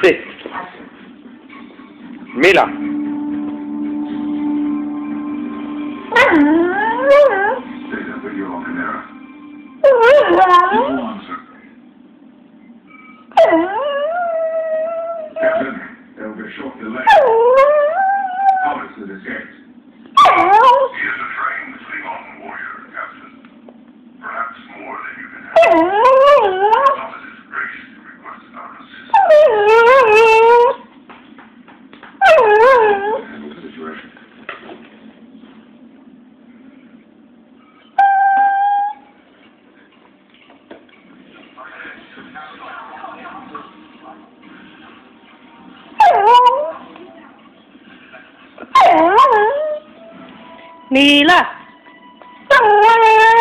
Sì. Mila. Captain. 你来你来